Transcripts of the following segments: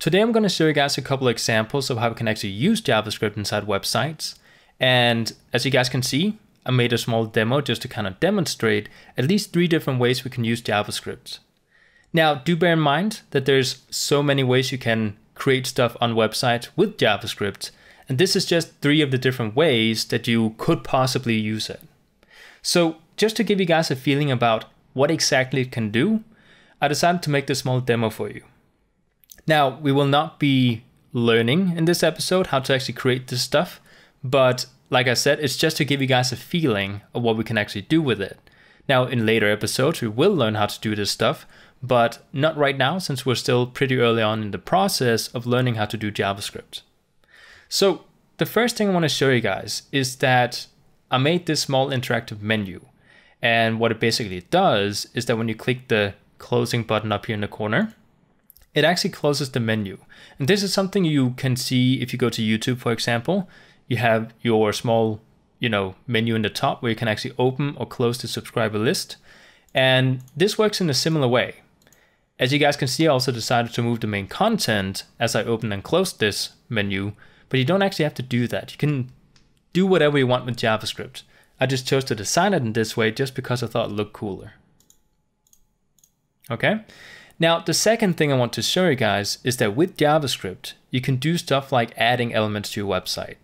Today I'm going to show you guys a couple of examples of how we can actually use JavaScript inside websites. And as you guys can see, I made a small demo just to kind of demonstrate at least three different ways we can use JavaScript. Now, do bear in mind that there's so many ways you can create stuff on websites with JavaScript, and this is just three of the different ways that you could possibly use it. So just to give you guys a feeling about what exactly it can do, I decided to make this small demo for you. Now, we will not be learning in this episode how to actually create this stuff, but like I said, it's just to give you guys a feeling of what we can actually do with it. Now, in later episodes, we will learn how to do this stuff, but not right now since we're still pretty early on in the process of learning how to do JavaScript. So the first thing I want to show you guys is that I made this small interactive menu. And what it basically does is that when you click the closing button up here in the corner, it actually closes the menu. And this is something you can see if you go to YouTube, for example. You have your small, you know, menu in the top where you can actually open or close the subscriber list. And this works in a similar way. As you guys can see, I also decided to move the main content as I open and close this menu, but you don't actually have to do that. You can do whatever you want with JavaScript. I just chose to design it in this way just because I thought it looked cooler. Okay, now the second thing I want to show you guys is that with JavaScript, you can do stuff like adding elements to your website.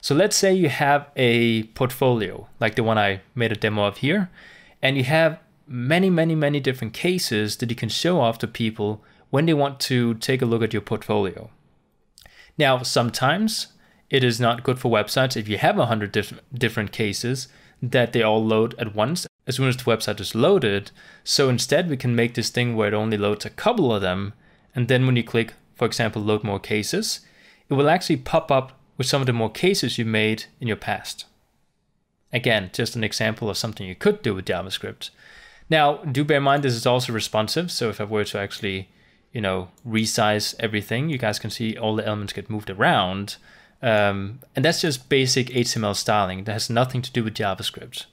So let's say you have a portfolio, like the one I made a demo of here, and you have many, many, many different cases that you can show off to people when they want to take a look at your portfolio. Now, sometimes it is not good for websites if you have 100 diff- different cases that they all load at once as soon as the website is loaded. So instead, we can make this thing where it only loads a couple of them. And then when you click, for example, load more cases, it will actually pop up with some of the more cases you made in your past. Again, just an example of something you could do with JavaScript. Now, do bear in mind this is also responsive. So if I were to actually, you know, resize everything, you guys can see all the elements get moved around. Um, and that's just basic HTML styling. That has nothing to do with JavaScript.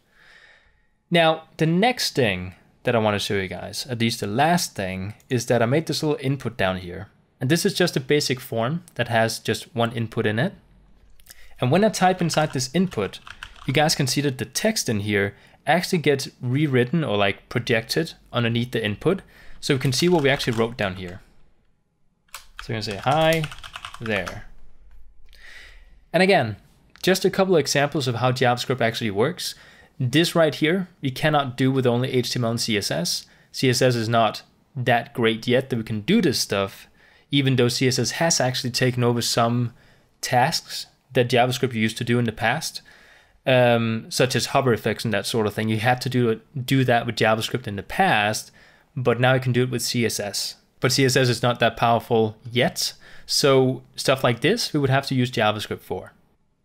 Now, the next thing that I want to show you guys, at least the last thing, is that I made this little input down here. And this is just a basic form that has just one input in it. And when I type inside this input, you guys can see that the text in here actually gets rewritten or like projected underneath the input. So we can see what we actually wrote down here. So we're gonna say hi there. And again, just a couple of examples of how JavaScript actually works. This right here, you cannot do with only HTML and CSS. CSS is not that great yet that we can do this stuff, even though CSS has actually taken over some tasks that JavaScript used to do in the past um, such as hover effects and that sort of thing. You had to do it, do that with JavaScript in the past, but now you can do it with CSS. But CSS is not that powerful yet, so stuff like this we would have to use JavaScript for.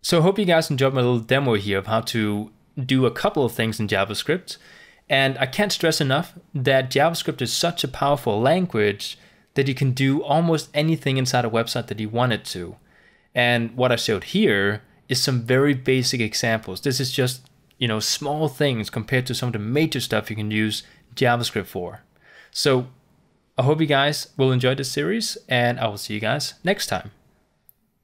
So I hope you guys enjoyed my little demo here of how to do a couple of things in JavaScript. And I can't stress enough that JavaScript is such a powerful language that you can do almost anything inside a website that you want it to. And what I showed here is some very basic examples. This is just, you know, small things compared to some of the major stuff you can use JavaScript for. So I hope you guys will enjoy this series and I will see you guys next time.